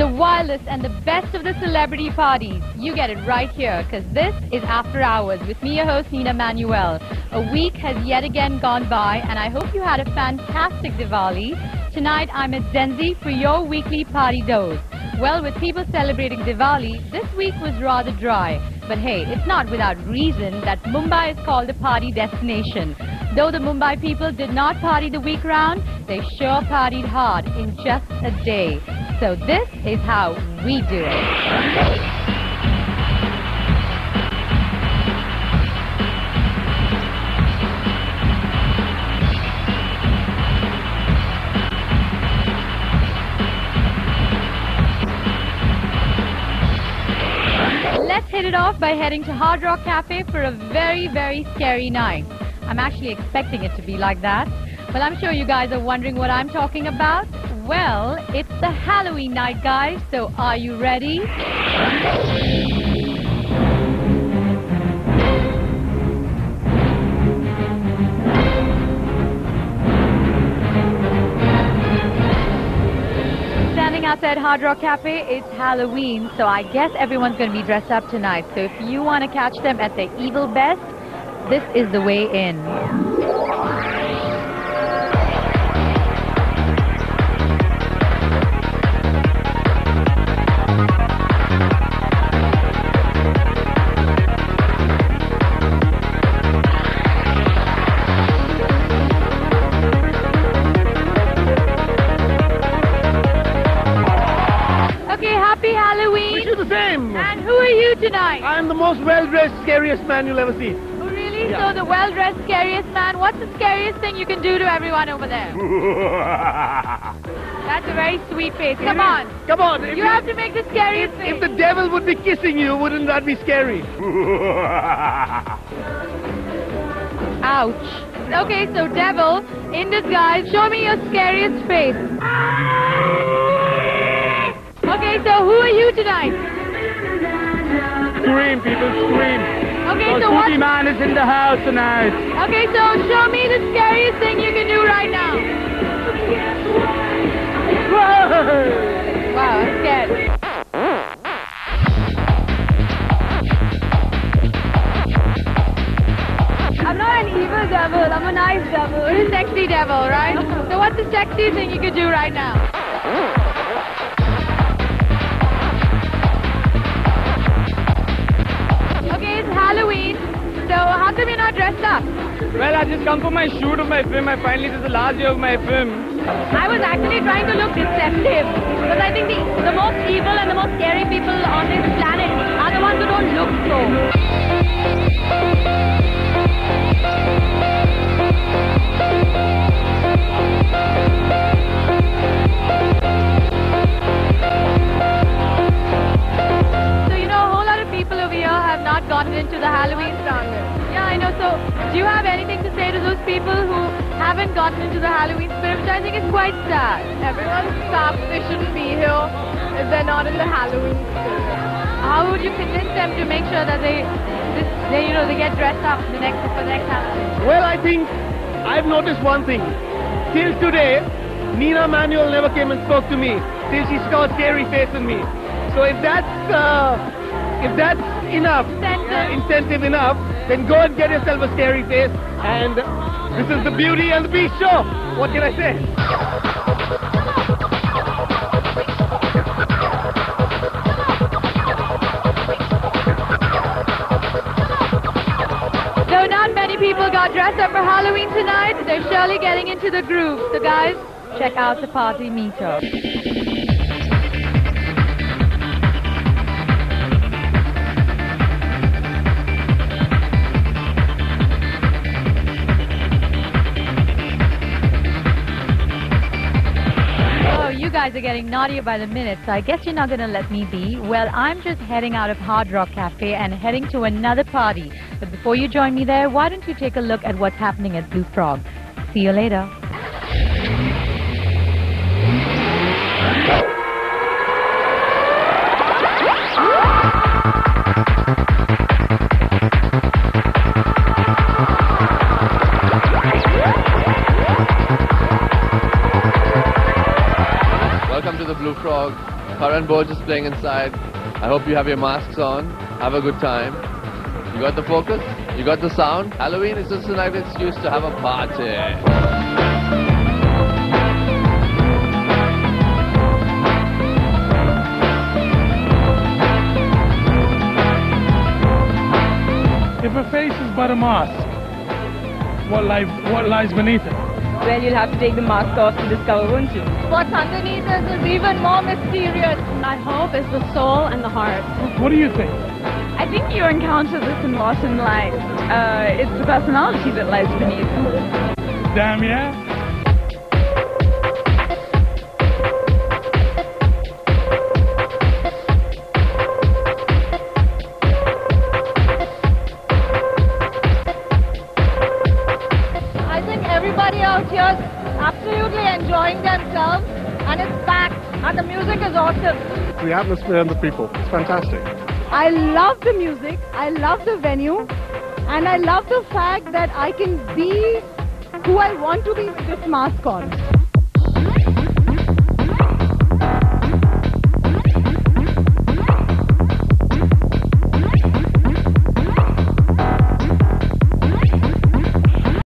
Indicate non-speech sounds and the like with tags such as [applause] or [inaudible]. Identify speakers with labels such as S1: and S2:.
S1: The wildest and the best of the celebrity parties. You get it right here, because this is After Hours with me, your host, Nina Manuel. A week has yet again gone by, and I hope you had a fantastic Diwali. Tonight, I'm at Zenzi for your weekly party dose. Well, with people celebrating Diwali, this week was rather dry. But hey, it's not without reason that Mumbai is called a party destination. Though the Mumbai people did not party the week round, they sure partied hard in just a day. So this is how we do it. Let's hit it off by heading to Hard Rock Cafe for a very, very scary night. I'm actually expecting it to be like that. But I'm sure you guys are wondering what I'm talking about. Well, it's the Halloween night, guys, so are you ready? Standing outside Hard Rock Cafe, it's Halloween, so I guess everyone's going to be dressed up tonight. So if you want to catch them at their evil best, this is the way in. Are you tonight?
S2: I'm the most well-dressed, scariest man you'll ever see.
S1: Oh, really?
S2: Yeah.
S1: So the well-dressed, scariest man. What's the scariest thing you can do to everyone over there? [laughs] That's a very sweet face. Come on.
S2: Come on. If
S1: You have to make the scariest face.
S2: if the devil would be kissing you, wouldn't that be scary? [laughs]
S1: Ouch. Okay, so devil, in disguise, show me your scariest face. [laughs] Okay, so who are you tonight?
S2: Scream, people, scream.
S1: Okay, so what?
S2: man is in the house tonight.
S1: Okay, so show me the scariest thing you can do right now. Wow, I'm scared. I'm not an evil devil, I'm a nice devil. You're a sexy devil, right? So what's the sexy thing you could do right now?
S2: Well, I just come for my shoot of my film. I finally, this is the last day of my film.
S1: I was actually trying to look deceptive because I think the, the most evil and the most scary people on this planet are the ones who don't look so. Haven't gotten into the Halloween spirit, which I think is quite sad?
S3: Everyone stops, They shouldn't be here if they're not in the Halloween spirit.
S1: How would you convince them to make sure that they, this, they you know, they get dressed up the next for the next Halloween?
S2: Well, I think I've noticed one thing. Till today, Nina Manuel never came and spoke to me. Till she saw a scary face in me. So if that's uh, if that's enough,
S1: Incentive.
S2: incentive enough, then go and get yourself a scary face. And this is the Beauty and the Beast show. What can I say?
S1: Though not many people got dressed up for Halloween tonight, they're surely getting into the groove. So guys, check out the party meter. Guys are getting naughtier by the minute, so I guess you're not going to let me be. Well, I'm just heading out of Hard Rock Cafe and heading to another party. But before you join me there, why don't you take a look at what's happening at Blue Frog? See you later.
S4: Karan Boj is playing inside. I hope you have your masks on. Have a good time. You got the focus? You got the sound? Halloween is just a nice excuse to have a party.
S5: If a face is but a mask, what lies, what lies beneath it?
S6: Well, you'll have to take the mask off to discover, won't you?
S3: What's underneath us is even more mysterious. I hope it's the soul and the heart.
S5: What do you think?
S6: I think you encounter this in lot in life. Uh, it's the personality that lies beneath.
S5: Damn yeah?
S3: Everybody out here is absolutely enjoying themselves and it's packed and the music is awesome.
S7: The atmosphere and the people. It's fantastic.
S3: I love the music, I love the venue, and I love the fact that I can be who I want to be with this mask on.